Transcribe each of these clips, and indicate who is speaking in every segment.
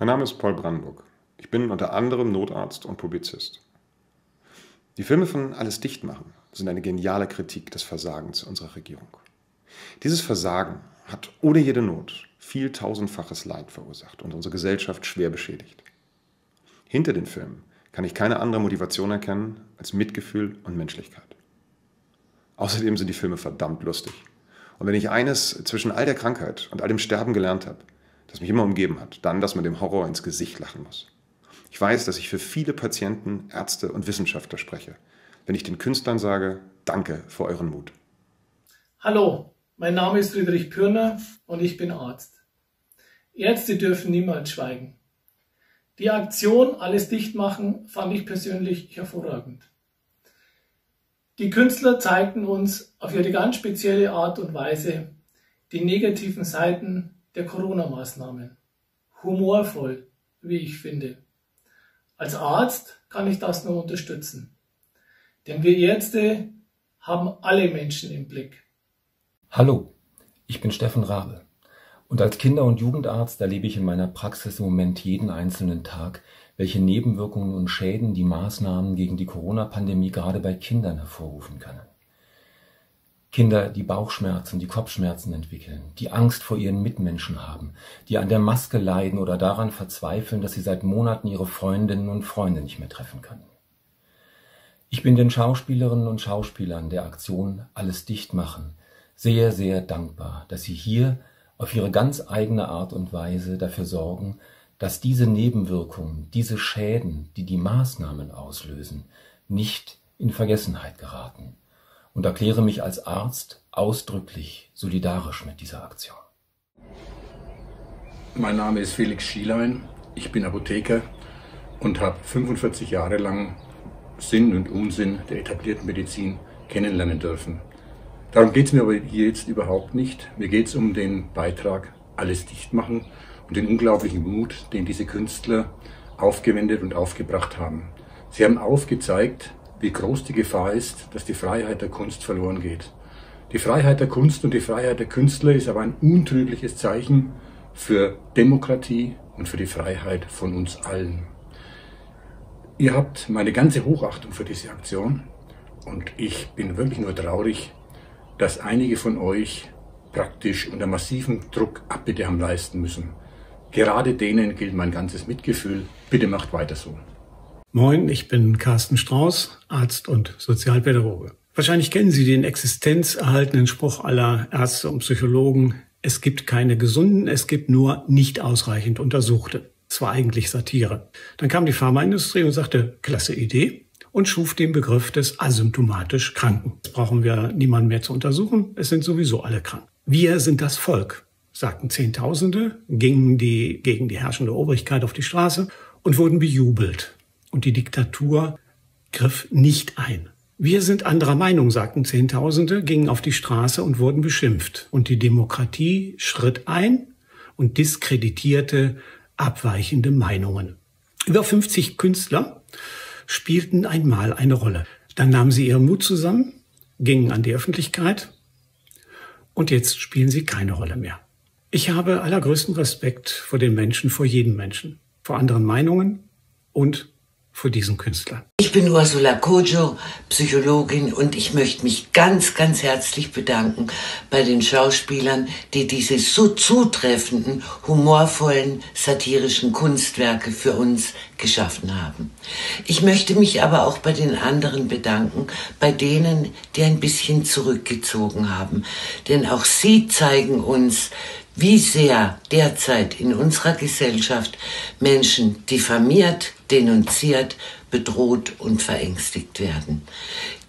Speaker 1: Mein Name ist Paul Brandenburg. Ich bin unter anderem Notarzt und Publizist. Die Filme von Alles dicht machen sind eine geniale Kritik des Versagens unserer Regierung. Dieses Versagen hat ohne jede Not viel tausendfaches Leid verursacht und unsere Gesellschaft schwer beschädigt. Hinter den Filmen kann ich keine andere Motivation erkennen als Mitgefühl und Menschlichkeit. Außerdem sind die Filme verdammt lustig. Und wenn ich eines zwischen all der Krankheit und all dem Sterben gelernt habe, das mich immer umgeben hat, dann, dass man dem Horror ins Gesicht lachen muss. Ich weiß, dass ich für viele Patienten, Ärzte und Wissenschaftler spreche, wenn ich den Künstlern sage, danke für euren Mut.
Speaker 2: Hallo, mein Name ist Friedrich Pürner und ich bin Arzt. Ärzte dürfen niemals schweigen. Die Aktion Alles dicht machen fand ich persönlich hervorragend. Die Künstler zeigten uns auf ihre ganz spezielle Art und Weise die negativen Seiten der Corona-Maßnahmen. Humorvoll, wie ich finde. Als Arzt kann ich das nur unterstützen. Denn wir Ärzte haben alle Menschen im Blick.
Speaker 3: Hallo, ich bin Steffen Rabe. Und als Kinder- und Jugendarzt erlebe ich in meiner Praxis im Moment jeden einzelnen Tag, welche Nebenwirkungen und Schäden die Maßnahmen gegen die Corona-Pandemie gerade bei Kindern hervorrufen können. Kinder, die Bauchschmerzen, die Kopfschmerzen entwickeln, die Angst vor ihren Mitmenschen haben, die an der Maske leiden oder daran verzweifeln, dass sie seit Monaten ihre Freundinnen und Freunde nicht mehr treffen können. Ich bin den Schauspielerinnen und Schauspielern der Aktion Alles dicht machen sehr, sehr dankbar, dass sie hier auf ihre ganz eigene Art und Weise dafür sorgen, dass diese Nebenwirkungen, diese Schäden, die die Maßnahmen auslösen, nicht in Vergessenheit geraten und erkläre mich als Arzt ausdrücklich solidarisch mit dieser Aktion.
Speaker 4: Mein Name ist Felix Schielein, ich bin Apotheker und habe 45 Jahre lang Sinn und Unsinn der etablierten Medizin kennenlernen dürfen. Darum geht es mir aber hier jetzt überhaupt nicht. Mir geht es um den Beitrag Alles dicht machen und den unglaublichen Mut, den diese Künstler aufgewendet und aufgebracht haben. Sie haben aufgezeigt, wie groß die Gefahr ist, dass die Freiheit der Kunst verloren geht. Die Freiheit der Kunst und die Freiheit der Künstler ist aber ein untrügliches Zeichen für Demokratie und für die Freiheit von uns allen. Ihr habt meine ganze Hochachtung für diese Aktion und ich bin wirklich nur traurig, dass einige von euch praktisch unter massivem Druck Abbitte haben leisten müssen. Gerade denen gilt mein ganzes Mitgefühl. Bitte macht weiter so.
Speaker 5: Moin, ich bin Carsten Strauß, Arzt und Sozialpädagoge. Wahrscheinlich kennen Sie den existenzerhaltenen Spruch aller Ärzte und Psychologen, es gibt keine Gesunden, es gibt nur nicht ausreichend Untersuchte. Das war eigentlich Satire. Dann kam die Pharmaindustrie und sagte, klasse Idee, und schuf den Begriff des asymptomatisch Kranken. Jetzt brauchen wir niemanden mehr zu untersuchen, es sind sowieso alle krank. Wir sind das Volk, sagten Zehntausende, gingen die, gegen die herrschende Obrigkeit auf die Straße und wurden bejubelt. Und die Diktatur griff nicht ein. Wir sind anderer Meinung, sagten Zehntausende, gingen auf die Straße und wurden beschimpft. Und die Demokratie schritt ein und diskreditierte abweichende Meinungen. Über 50 Künstler spielten einmal eine Rolle. Dann nahmen sie ihren Mut zusammen, gingen an die Öffentlichkeit und jetzt spielen sie keine Rolle mehr. Ich habe allergrößten Respekt vor den Menschen, vor jedem Menschen, vor anderen Meinungen und vor diesen Künstlern.
Speaker 6: Ich bin Ursula Kojo, Psychologin und ich möchte mich ganz, ganz herzlich bedanken bei den Schauspielern, die diese so zutreffenden, humorvollen, satirischen Kunstwerke für uns geschaffen haben. Ich möchte mich aber auch bei den anderen bedanken, bei denen, die ein bisschen zurückgezogen haben. Denn auch sie zeigen uns, wie sehr derzeit in unserer Gesellschaft Menschen diffamiert, denunziert, bedroht und verängstigt werden.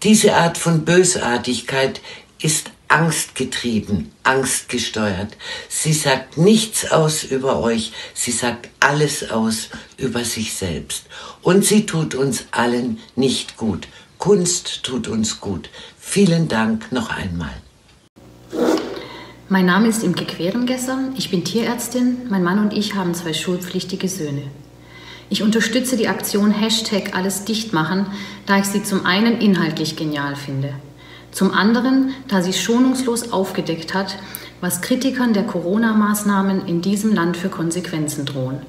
Speaker 6: Diese Art von Bösartigkeit ist angstgetrieben, angstgesteuert. Sie sagt nichts aus über euch, sie sagt alles aus über sich selbst. Und sie tut uns allen nicht gut. Kunst tut uns gut. Vielen Dank noch einmal.
Speaker 7: Mein Name ist Imke Querengesser, ich bin Tierärztin, mein Mann und ich haben zwei schulpflichtige Söhne. Ich unterstütze die Aktion Hashtag alles dicht machen, da ich sie zum einen inhaltlich genial finde, zum anderen, da sie schonungslos aufgedeckt hat, was Kritikern der Corona-Maßnahmen in diesem Land für Konsequenzen drohen.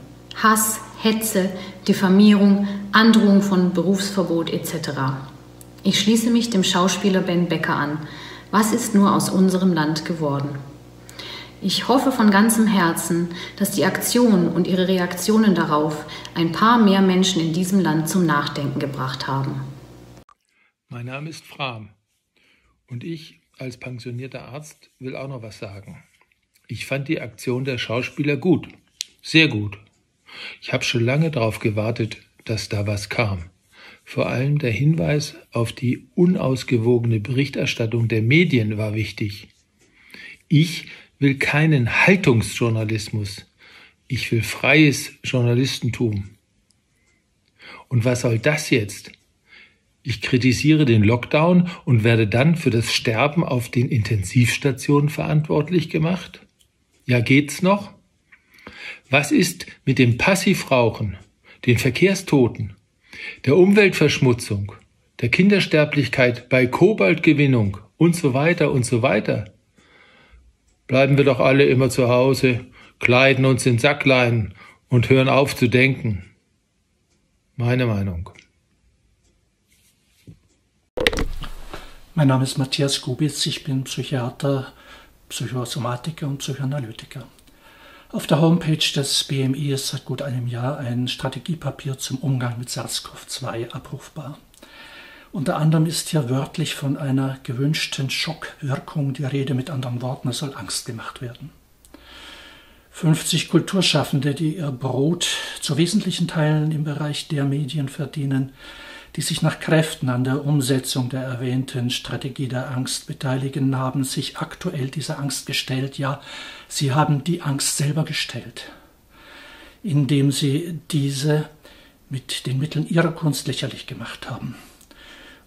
Speaker 7: Hass, Hetze, Diffamierung, Androhung von Berufsverbot etc. Ich schließe mich dem Schauspieler Ben Becker an. Was ist nur aus unserem Land geworden? Ich hoffe von ganzem Herzen, dass die Aktion und ihre Reaktionen darauf ein paar mehr Menschen in diesem Land zum Nachdenken gebracht haben.
Speaker 8: Mein Name ist Fram und ich als pensionierter Arzt will auch noch was sagen. Ich fand die Aktion der Schauspieler gut, sehr gut. Ich habe schon lange darauf gewartet, dass da was kam. Vor allem der Hinweis auf die unausgewogene Berichterstattung der Medien war wichtig. Ich will keinen Haltungsjournalismus. Ich will freies Journalistentum. Und was soll das jetzt? Ich kritisiere den Lockdown und werde dann für das Sterben auf den Intensivstationen verantwortlich gemacht? Ja, geht's noch? Was ist mit dem Passivrauchen, den Verkehrstoten, der Umweltverschmutzung, der Kindersterblichkeit bei Kobaltgewinnung und so weiter und so weiter? Bleiben wir doch alle immer zu Hause, kleiden uns in Sacklein und hören auf zu denken. Meine Meinung.
Speaker 9: Mein Name ist Matthias Gubitz, ich bin Psychiater, Psychosomatiker und Psychoanalytiker. Auf der Homepage des BMI ist seit gut einem Jahr ein Strategiepapier zum Umgang mit SARS-CoV-2 abrufbar. Unter anderem ist hier wörtlich von einer gewünschten Schockwirkung die Rede, mit anderen Worten, es soll Angst gemacht werden. 50 Kulturschaffende, die ihr Brot zu wesentlichen Teilen im Bereich der Medien verdienen, die sich nach Kräften an der Umsetzung der erwähnten Strategie der Angst beteiligen, haben sich aktuell dieser Angst gestellt. Ja, sie haben die Angst selber gestellt, indem sie diese mit den Mitteln ihrer Kunst lächerlich gemacht haben.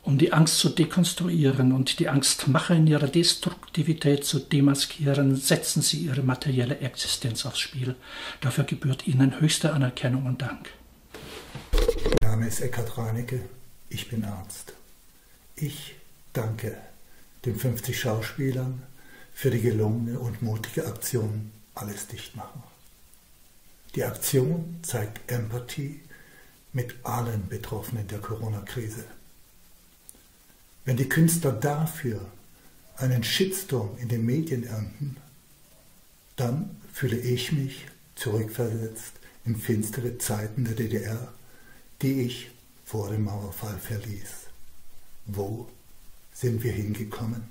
Speaker 9: Um die Angst zu dekonstruieren und die Angstmacher in ihrer Destruktivität zu demaskieren, setzen sie ihre materielle Existenz aufs Spiel. Dafür gebührt ihnen höchste Anerkennung und Dank.
Speaker 10: Mein Name ist Eckhard Reinecke, ich bin Arzt. Ich danke den 50 Schauspielern für die gelungene und mutige Aktion Alles dicht machen. Die Aktion zeigt Empathie mit allen Betroffenen der Corona-Krise. Wenn die Künstler dafür einen Shitstorm in den Medien ernten, dann fühle ich mich zurückversetzt in finstere Zeiten der DDR, die ich vor dem Mauerfall verließ. Wo sind wir hingekommen?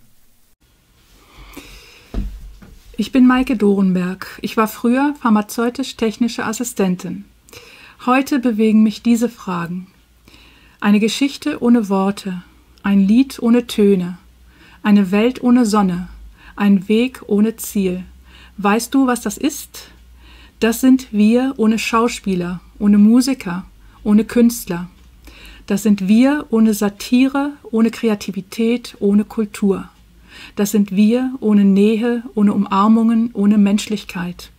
Speaker 11: Ich bin Maike Dorenberg. Ich war früher pharmazeutisch-technische Assistentin. Heute bewegen mich diese Fragen. Eine Geschichte ohne Worte, ein Lied ohne Töne, eine Welt ohne Sonne, ein Weg ohne Ziel. Weißt du, was das ist? Das sind wir ohne Schauspieler, ohne Musiker, ohne Künstler. Das sind wir ohne Satire, ohne Kreativität, ohne Kultur. Das sind wir ohne Nähe, ohne Umarmungen, ohne Menschlichkeit.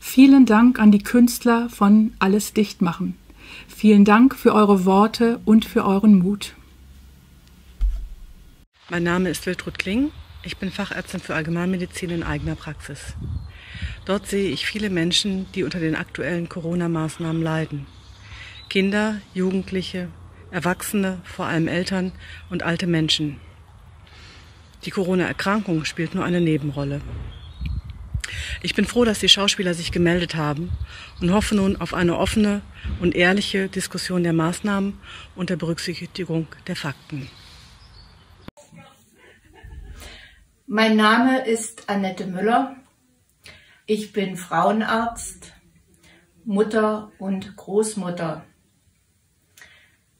Speaker 11: Vielen Dank an die Künstler von Alles dicht machen. Vielen Dank für eure Worte und für euren Mut.
Speaker 12: Mein Name ist Wiltrud Kling. Ich bin Fachärztin für Allgemeinmedizin in eigener Praxis. Dort sehe ich viele Menschen, die unter den aktuellen Corona-Maßnahmen leiden. Kinder, Jugendliche, Erwachsene, vor allem Eltern und alte Menschen. Die Corona-Erkrankung spielt nur eine Nebenrolle. Ich bin froh, dass die Schauspieler sich gemeldet haben und hoffe nun auf eine offene und ehrliche Diskussion der Maßnahmen und der Berücksichtigung der Fakten.
Speaker 13: Mein Name ist Annette Müller. Ich bin Frauenarzt, Mutter und Großmutter.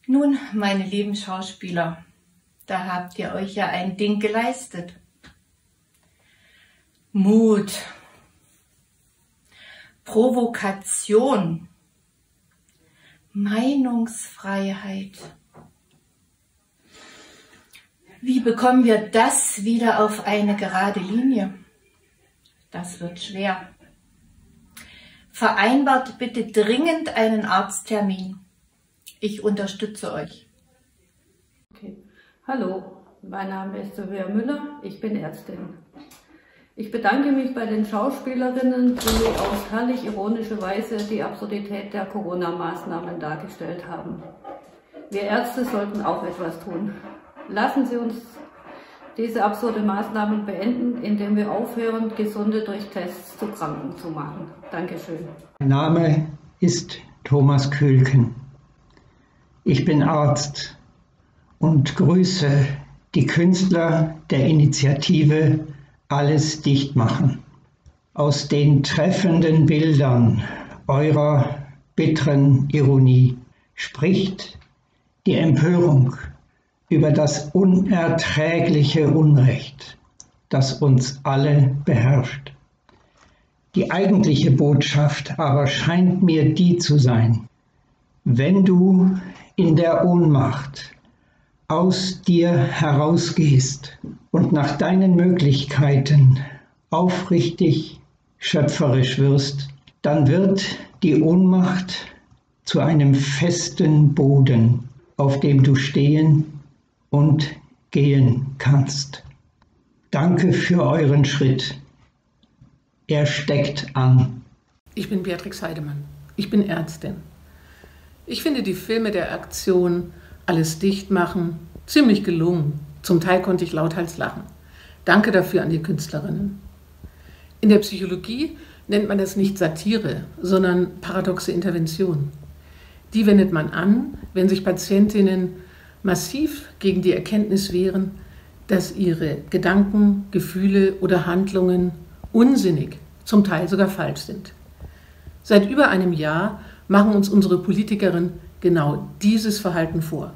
Speaker 13: Nun, meine lieben Schauspieler, da habt ihr euch ja ein Ding geleistet. Mut, Provokation, Meinungsfreiheit. Wie bekommen wir das wieder auf eine gerade Linie? Das wird schwer. Vereinbart bitte dringend einen Arzttermin. Ich unterstütze euch.
Speaker 14: Okay. Hallo, mein Name ist Sylvia Müller, ich bin Ärztin. Ich bedanke mich bei den Schauspielerinnen, die auf herrlich ironische Weise die Absurdität der Corona-Maßnahmen dargestellt haben. Wir Ärzte sollten auch etwas tun. Lassen Sie uns diese absurde Maßnahmen beenden, indem wir aufhören, Gesunde durch Tests zu Kranken zu machen. Dankeschön.
Speaker 15: Mein Name ist Thomas Kühlken. Ich bin Arzt und grüße die Künstler der Initiative Alles dicht machen. Aus den treffenden Bildern eurer bitteren Ironie spricht die Empörung über das unerträgliche Unrecht, das uns alle beherrscht. Die eigentliche Botschaft aber scheint mir die zu sein, wenn du in der Ohnmacht aus dir herausgehst und nach deinen Möglichkeiten aufrichtig schöpferisch wirst, dann wird die Ohnmacht zu einem festen Boden, auf dem du stehen und gehen kannst. Danke für euren Schritt. Er steckt an.
Speaker 16: Ich bin Beatrix Heidemann. Ich bin Ärztin. Ich finde die Filme der Aktion Alles dicht machen ziemlich gelungen. Zum Teil konnte ich lauthals lachen. Danke dafür an die Künstlerinnen. In der Psychologie nennt man das nicht Satire, sondern paradoxe Intervention. Die wendet man an, wenn sich Patientinnen massiv gegen die Erkenntnis wehren, dass ihre Gedanken, Gefühle oder Handlungen unsinnig, zum Teil sogar falsch sind. Seit über einem Jahr machen uns unsere Politikerinnen genau dieses Verhalten vor.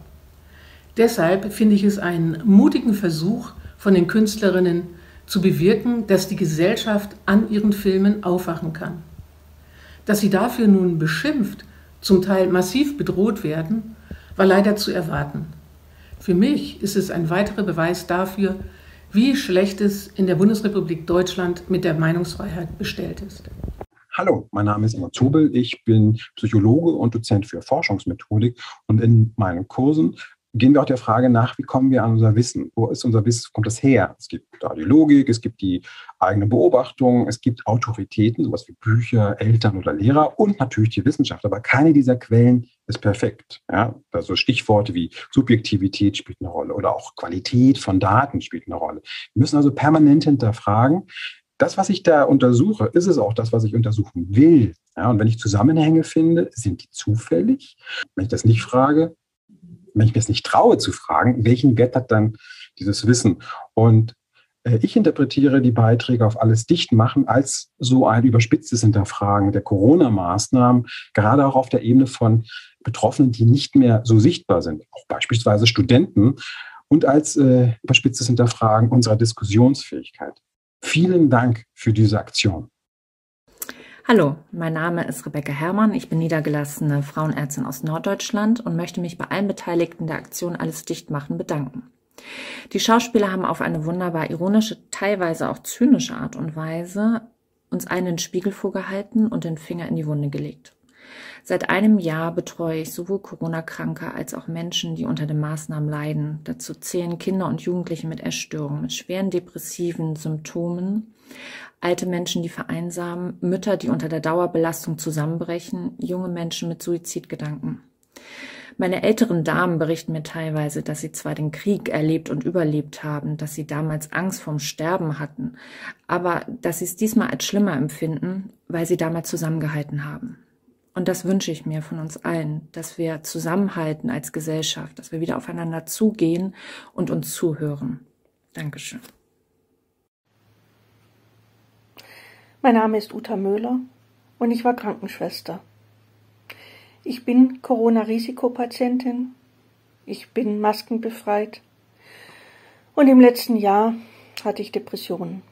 Speaker 16: Deshalb finde ich es einen mutigen Versuch von den Künstlerinnen zu bewirken, dass die Gesellschaft an ihren Filmen aufwachen kann. Dass sie dafür nun beschimpft, zum Teil massiv bedroht werden, war leider zu erwarten. Für mich ist es ein weiterer Beweis dafür, wie schlecht es in der Bundesrepublik Deutschland mit der Meinungsfreiheit bestellt ist.
Speaker 17: Hallo, mein Name ist Emma Zobel. Ich bin Psychologe und Dozent für Forschungsmethodik und in meinen Kursen gehen wir auch der Frage nach, wie kommen wir an unser Wissen? Wo ist unser Wissen? Kommt das her? Es gibt da die Logik, es gibt die eigene Beobachtung, es gibt Autoritäten, sowas wie Bücher, Eltern oder Lehrer und natürlich die Wissenschaft. Aber keine dieser Quellen ist perfekt. Ja? Also Stichworte wie Subjektivität spielt eine Rolle oder auch Qualität von Daten spielt eine Rolle. Wir müssen also permanent hinterfragen, das, was ich da untersuche, ist es auch das, was ich untersuchen will. Ja, und wenn ich Zusammenhänge finde, sind die zufällig? Wenn ich das nicht frage, wenn ich mir es nicht traue zu fragen, welchen Wert hat dann dieses Wissen? Und ich interpretiere die Beiträge auf alles dicht machen als so ein überspitztes Hinterfragen der Corona-Maßnahmen, gerade auch auf der Ebene von Betroffenen, die nicht mehr so sichtbar sind, auch beispielsweise Studenten, und als äh, überspitztes Hinterfragen unserer Diskussionsfähigkeit. Vielen Dank für diese Aktion.
Speaker 18: Hallo, mein Name ist Rebecca Herrmann. Ich bin niedergelassene Frauenärztin aus Norddeutschland und möchte mich bei allen Beteiligten der Aktion Alles dicht machen bedanken. Die Schauspieler haben auf eine wunderbar ironische, teilweise auch zynische Art und Weise uns einen Spiegel vorgehalten und den Finger in die Wunde gelegt. Seit einem Jahr betreue ich sowohl Corona-Kranke als auch Menschen, die unter den Maßnahmen leiden. Dazu zählen Kinder und Jugendliche mit Essstörungen, mit schweren depressiven Symptomen, alte Menschen, die vereinsamen, Mütter, die unter der Dauerbelastung zusammenbrechen, junge Menschen mit Suizidgedanken. Meine älteren Damen berichten mir teilweise, dass sie zwar den Krieg erlebt und überlebt haben, dass sie damals Angst vorm Sterben hatten, aber dass sie es diesmal als schlimmer empfinden, weil sie damals zusammengehalten haben. Und das wünsche ich mir von uns allen, dass wir zusammenhalten als Gesellschaft, dass wir wieder aufeinander zugehen und uns zuhören. Dankeschön.
Speaker 19: Mein Name ist Uta Möhler und ich war Krankenschwester. Ich bin Corona-Risikopatientin, ich bin maskenbefreit und im letzten Jahr hatte ich Depressionen.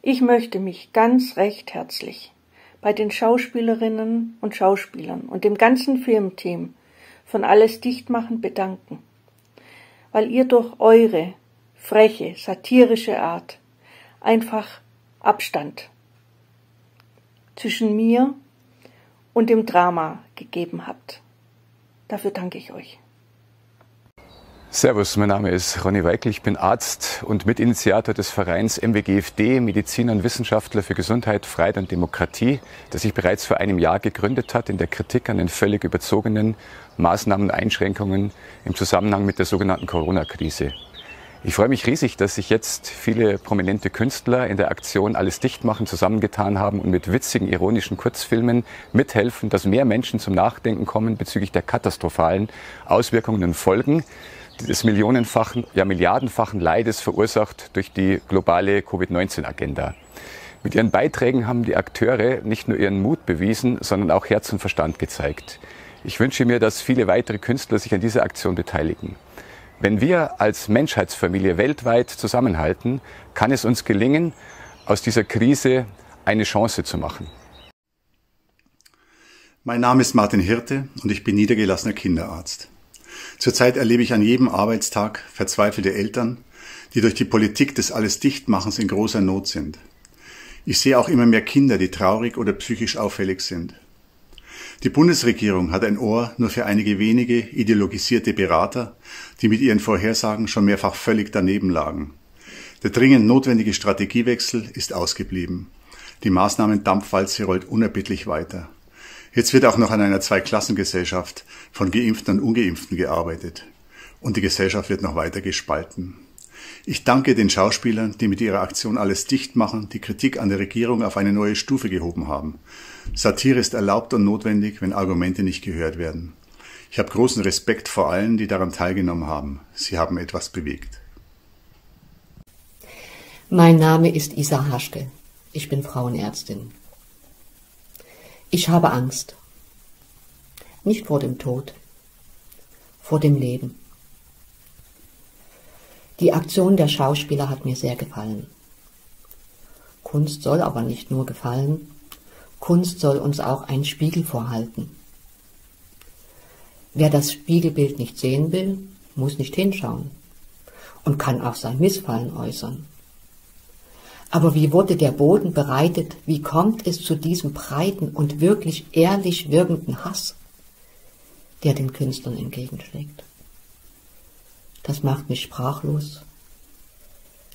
Speaker 19: Ich möchte mich ganz recht herzlich bei den Schauspielerinnen und Schauspielern und dem ganzen Filmteam von Alles Dichtmachen bedanken, weil ihr durch eure freche, satirische Art einfach Abstand zwischen mir und dem Drama gegeben habt. Dafür danke ich euch.
Speaker 20: Servus, mein Name ist Ronny Weikel, ich bin Arzt und Mitinitiator des Vereins MWGFD, Mediziner und Wissenschaftler für Gesundheit, Freiheit und Demokratie, das sich bereits vor einem Jahr gegründet hat in der Kritik an den völlig überzogenen Maßnahmen und Einschränkungen im Zusammenhang mit der sogenannten Corona-Krise. Ich freue mich riesig, dass sich jetzt viele prominente Künstler in der Aktion Alles dicht machen zusammengetan haben und mit witzigen, ironischen Kurzfilmen mithelfen, dass mehr Menschen zum Nachdenken kommen bezüglich der katastrophalen Auswirkungen und Folgen des millionenfachen, ja milliardenfachen Leides verursacht durch die globale Covid-19-Agenda. Mit ihren Beiträgen haben die Akteure nicht nur ihren Mut bewiesen, sondern auch Herz und Verstand gezeigt. Ich wünsche mir, dass viele weitere Künstler sich an dieser Aktion beteiligen. Wenn wir als Menschheitsfamilie weltweit zusammenhalten, kann es uns gelingen, aus dieser Krise eine Chance zu machen.
Speaker 21: Mein Name ist Martin Hirte und ich bin niedergelassener Kinderarzt. Zurzeit erlebe ich an jedem Arbeitstag verzweifelte Eltern, die durch die Politik des Alles-Dichtmachens in großer Not sind. Ich sehe auch immer mehr Kinder, die traurig oder psychisch auffällig sind. Die Bundesregierung hat ein Ohr nur für einige wenige ideologisierte Berater, die mit ihren Vorhersagen schon mehrfach völlig daneben lagen. Der dringend notwendige Strategiewechsel ist ausgeblieben. Die Maßnahmen-Dampfwalze rollt unerbittlich weiter. Jetzt wird auch noch an einer Zweiklassengesellschaft von Geimpften und Ungeimpften gearbeitet. Und die Gesellschaft wird noch weiter gespalten. Ich danke den Schauspielern, die mit ihrer Aktion alles dicht machen, die Kritik an der Regierung auf eine neue Stufe gehoben haben. Satire ist erlaubt und notwendig, wenn Argumente nicht gehört werden. Ich habe großen Respekt vor allen, die daran teilgenommen haben. Sie haben etwas bewegt.
Speaker 22: Mein Name ist Isa Haschke. Ich bin Frauenärztin. Ich habe Angst. Nicht vor dem Tod, vor dem Leben. Die Aktion der Schauspieler hat mir sehr gefallen. Kunst soll aber nicht nur gefallen, Kunst soll uns auch einen Spiegel vorhalten. Wer das Spiegelbild nicht sehen will, muss nicht hinschauen und kann auch sein Missfallen äußern. Aber wie wurde der Boden bereitet? Wie kommt es zu diesem breiten und wirklich ehrlich wirkenden Hass, der den Künstlern entgegenschlägt? Das macht mich sprachlos,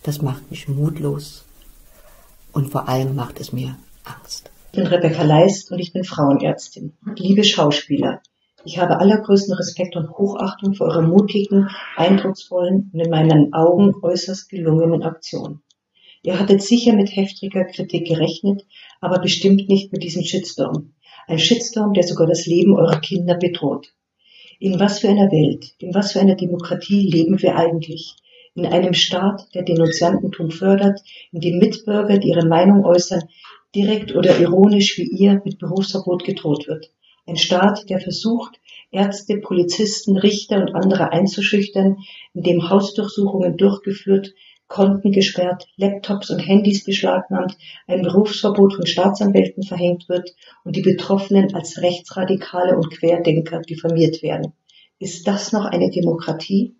Speaker 22: das macht mich mutlos und vor allem macht es mir Angst.
Speaker 23: Ich bin Rebecca Leist und ich bin Frauenärztin. Liebe Schauspieler, ich habe allergrößten Respekt und Hochachtung für eure mutigen, eindrucksvollen und in meinen Augen äußerst gelungenen Aktionen. Ihr hattet sicher mit heftiger Kritik gerechnet, aber bestimmt nicht mit diesem Shitstorm. Ein Shitstorm, der sogar das Leben eurer Kinder bedroht. In was für einer Welt, in was für einer Demokratie leben wir eigentlich? In einem Staat, der Denunziantentum fördert, in dem Mitbürger, die ihre Meinung äußern, direkt oder ironisch wie ihr mit Berufsverbot gedroht wird. Ein Staat, der versucht, Ärzte, Polizisten, Richter und andere einzuschüchtern, in dem Hausdurchsuchungen durchgeführt, Konten gesperrt, Laptops und Handys beschlagnahmt, ein Berufsverbot von Staatsanwälten verhängt wird und die Betroffenen als Rechtsradikale und Querdenker diffamiert werden. Ist das noch eine Demokratie?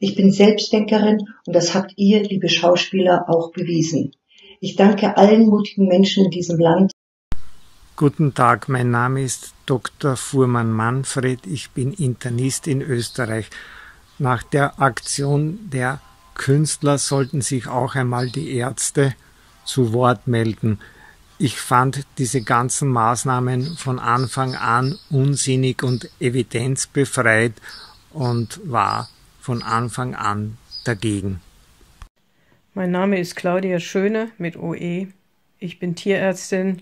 Speaker 23: Ich bin Selbstdenkerin und das habt ihr, liebe Schauspieler, auch bewiesen. Ich danke allen mutigen Menschen in diesem Land.
Speaker 24: Guten Tag, mein Name ist Dr. Fuhrmann Manfred. Ich bin Internist in Österreich. Nach der Aktion der Künstler sollten sich auch einmal die Ärzte zu Wort melden. Ich fand diese ganzen Maßnahmen von Anfang an unsinnig und evidenzbefreit und war von Anfang an dagegen.
Speaker 25: Mein Name ist Claudia Schöne mit OE. Ich bin Tierärztin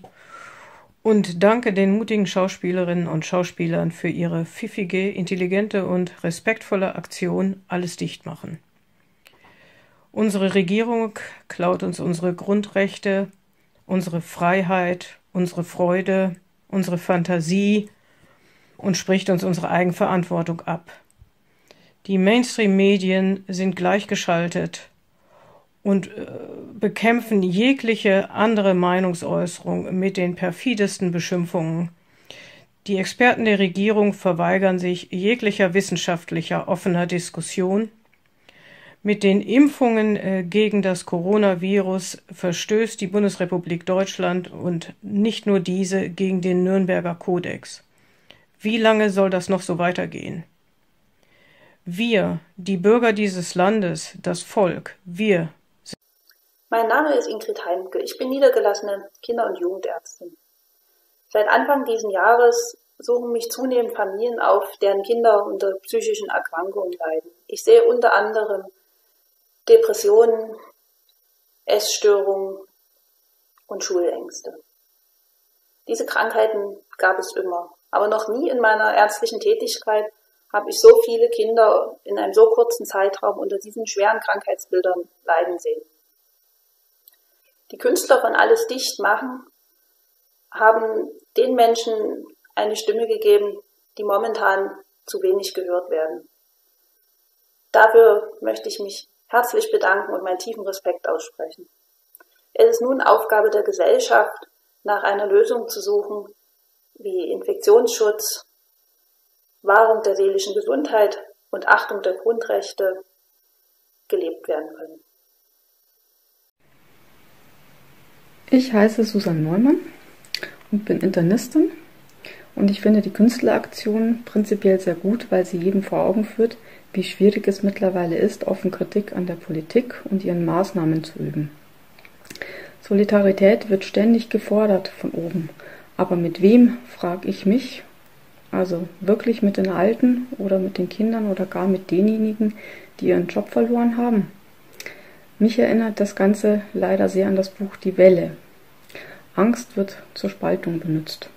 Speaker 25: und danke den mutigen Schauspielerinnen und Schauspielern für ihre pfiffige, intelligente und respektvolle Aktion Alles dicht machen. Unsere Regierung klaut uns unsere Grundrechte, unsere Freiheit, unsere Freude, unsere Fantasie und spricht uns unsere Eigenverantwortung ab. Die Mainstream-Medien sind gleichgeschaltet und äh, bekämpfen jegliche andere Meinungsäußerung mit den perfidesten Beschimpfungen. Die Experten der Regierung verweigern sich jeglicher wissenschaftlicher offener Diskussion mit den Impfungen äh, gegen das Coronavirus verstößt die Bundesrepublik Deutschland und nicht nur diese gegen den Nürnberger Kodex. Wie lange soll das noch so weitergehen? Wir, die Bürger dieses Landes, das Volk, wir.
Speaker 26: Mein Name ist Ingrid Heimke. Ich bin niedergelassene Kinder- und Jugendärztin. Seit Anfang dieses Jahres suchen mich zunehmend Familien auf, deren Kinder unter psychischen Erkrankungen leiden. Ich sehe unter anderem Depressionen, Essstörungen und Schulängste. Diese Krankheiten gab es immer, aber noch nie in meiner ärztlichen Tätigkeit habe ich so viele Kinder in einem so kurzen Zeitraum unter diesen schweren Krankheitsbildern leiden sehen. Die Künstler von Alles dicht machen haben den Menschen eine Stimme gegeben, die momentan zu wenig gehört werden. Dafür möchte ich mich herzlich bedanken und meinen tiefen Respekt aussprechen. Es ist nun Aufgabe der Gesellschaft, nach einer Lösung zu suchen, wie Infektionsschutz, Wahrung der seelischen Gesundheit und Achtung der Grundrechte gelebt werden können.
Speaker 27: Ich heiße Susanne Neumann und bin Internistin und ich finde die Künstleraktion prinzipiell sehr gut, weil sie jedem vor Augen führt, wie schwierig es mittlerweile ist, offen Kritik an der Politik und ihren Maßnahmen zu üben. Solidarität wird ständig gefordert von oben, aber mit wem, frage ich mich, also wirklich mit den Alten oder mit den Kindern oder gar mit denjenigen, die ihren Job verloren haben. Mich erinnert das Ganze leider sehr an das Buch Die Welle. Angst wird zur Spaltung benutzt.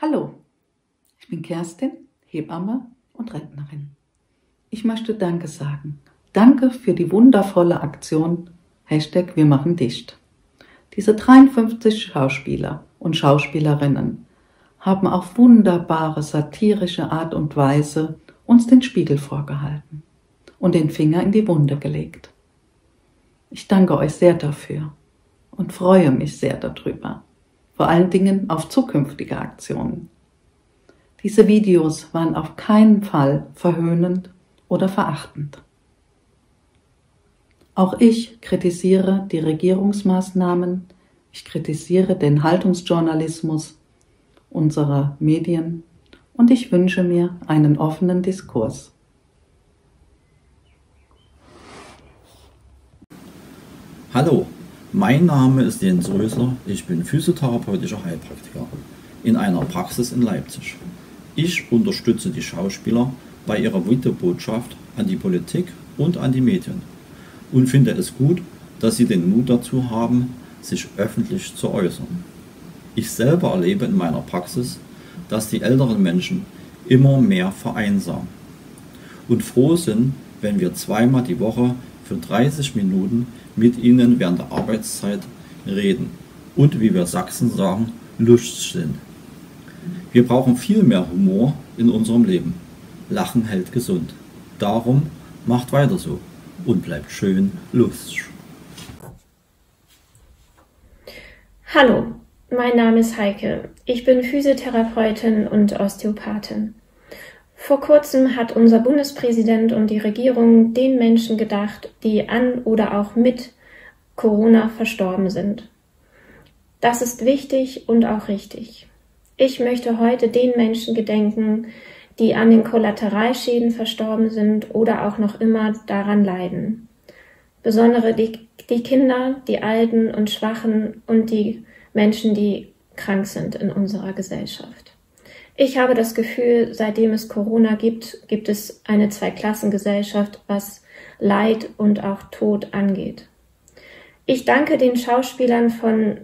Speaker 28: Hallo, ich bin Kerstin, Hebamme und Rentnerin. Ich möchte Danke sagen. Danke für die wundervolle Aktion Hashtag Wir machen dicht. Diese 53 Schauspieler und Schauspielerinnen haben auf wunderbare satirische Art und Weise uns den Spiegel vorgehalten und den Finger in die Wunde gelegt. Ich danke euch sehr dafür und freue mich sehr darüber vor allen Dingen auf zukünftige Aktionen. Diese Videos waren auf keinen Fall verhöhnend oder verachtend. Auch ich kritisiere die Regierungsmaßnahmen, ich kritisiere den Haltungsjournalismus unserer Medien und ich wünsche mir einen offenen Diskurs.
Speaker 29: Hallo, mein Name ist Jens Rösler, ich bin physiotherapeutischer Heilpraktiker in einer Praxis in Leipzig. Ich unterstütze die Schauspieler bei ihrer Videobotschaft an die Politik und an die Medien und finde es gut, dass sie den Mut dazu haben, sich öffentlich zu äußern. Ich selber erlebe in meiner Praxis, dass die älteren Menschen immer mehr vereinsamen und froh sind, wenn wir zweimal die Woche für 30 Minuten mit ihnen während der Arbeitszeit reden und, wie wir Sachsen sagen, Lust sind. Wir brauchen viel mehr Humor in unserem Leben. Lachen hält gesund. Darum macht weiter so und bleibt schön lustig.
Speaker 30: Hallo, mein Name ist Heike. Ich bin Physiotherapeutin und Osteopathin. Vor kurzem hat unser Bundespräsident und die Regierung den Menschen gedacht, die an oder auch mit Corona verstorben sind. Das ist wichtig und auch richtig. Ich möchte heute den Menschen gedenken, die an den Kollateralschäden verstorben sind oder auch noch immer daran leiden. Besondere die, die Kinder, die Alten und Schwachen und die Menschen, die krank sind in unserer Gesellschaft. Ich habe das Gefühl, seitdem es Corona gibt, gibt es eine Zweiklassengesellschaft, was Leid und auch Tod angeht. Ich danke den Schauspielern von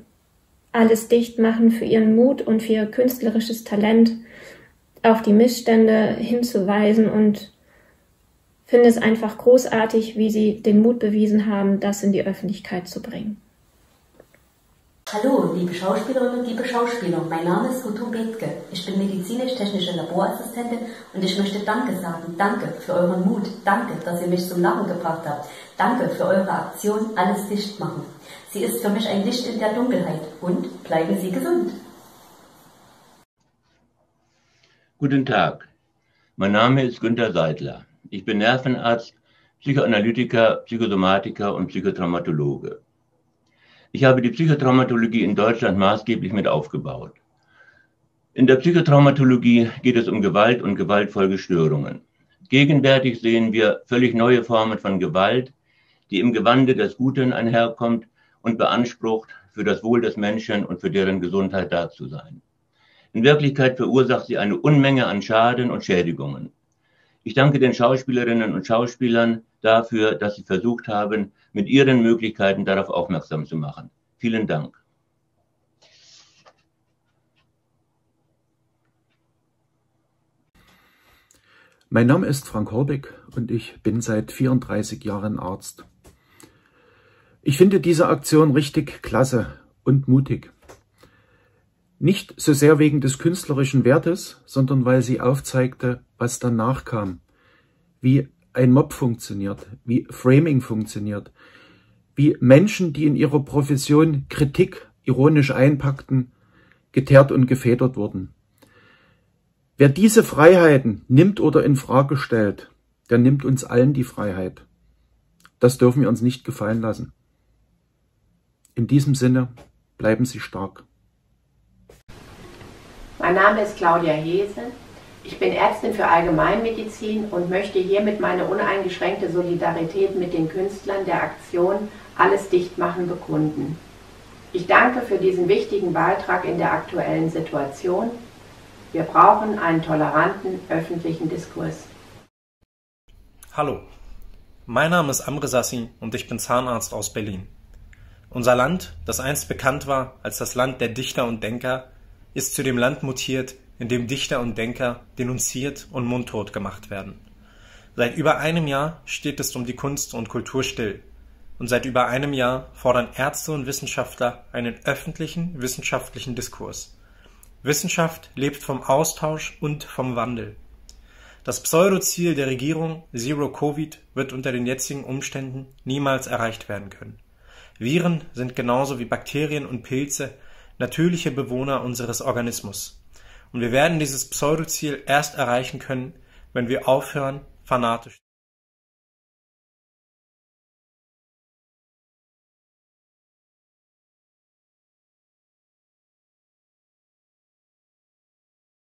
Speaker 30: Alles dicht machen für ihren Mut und für ihr künstlerisches Talent, auf die Missstände hinzuweisen und finde es einfach großartig, wie sie den Mut bewiesen haben, das in die Öffentlichkeit zu bringen.
Speaker 31: Hallo, liebe Schauspielerinnen und liebe Schauspieler. Mein Name ist Gutu Bethke. Ich bin medizinisch-technische Laborassistentin und ich möchte Danke sagen. Danke für euren Mut. Danke, dass ihr mich zum Lachen gebracht habt. Danke für eure Aktion Alles dicht machen. Sie ist für mich ein Licht in der Dunkelheit. Und bleiben Sie gesund.
Speaker 32: Guten Tag. Mein Name ist Günter Seidler. Ich bin Nervenarzt, Psychoanalytiker, Psychosomatiker und Psychotraumatologe. Ich habe die Psychotraumatologie in Deutschland maßgeblich mit aufgebaut. In der Psychotraumatologie geht es um Gewalt und Gewaltfolgestörungen. Gegenwärtig sehen wir völlig neue Formen von Gewalt, die im Gewande des Guten einherkommt und beansprucht, für das Wohl des Menschen und für deren Gesundheit da zu sein. In Wirklichkeit verursacht sie eine Unmenge an Schaden und Schädigungen. Ich danke den Schauspielerinnen und Schauspielern dafür, dass sie versucht haben, mit ihren Möglichkeiten darauf aufmerksam zu machen. Vielen Dank.
Speaker 33: Mein Name ist Frank Horbeck und ich bin seit 34 Jahren Arzt. Ich finde diese Aktion richtig klasse und mutig. Nicht so sehr wegen des künstlerischen Wertes, sondern weil sie aufzeigte, was danach kam, wie ein Mob funktioniert, wie Framing funktioniert, wie Menschen, die in ihrer Profession Kritik ironisch einpackten, geteert und gefedert wurden. Wer diese Freiheiten nimmt oder in Frage stellt, der nimmt uns allen die Freiheit. Das dürfen wir uns nicht gefallen lassen. In diesem Sinne, bleiben Sie stark.
Speaker 34: Mein Name ist Claudia Hese. Ich bin Ärztin für Allgemeinmedizin und möchte hiermit meine uneingeschränkte Solidarität mit den Künstlern der Aktion Alles dicht machen bekunden. Ich danke für diesen wichtigen Beitrag in der aktuellen Situation. Wir brauchen einen toleranten öffentlichen Diskurs.
Speaker 35: Hallo, mein Name ist Amre Sassi und ich bin Zahnarzt aus Berlin. Unser Land, das einst bekannt war als das Land der Dichter und Denker, ist zu dem Land mutiert, in dem Dichter und Denker denunziert und mundtot gemacht werden. Seit über einem Jahr steht es um die Kunst und Kultur still. Und seit über einem Jahr fordern Ärzte und Wissenschaftler einen öffentlichen wissenschaftlichen Diskurs. Wissenschaft lebt vom Austausch und vom Wandel. Das Pseudoziel der Regierung Zero Covid wird unter den jetzigen Umständen niemals erreicht werden können. Viren sind genauso wie Bakterien und Pilze natürliche Bewohner unseres Organismus. Und wir werden dieses Pseudoziel erst erreichen können, wenn wir aufhören, fanatisch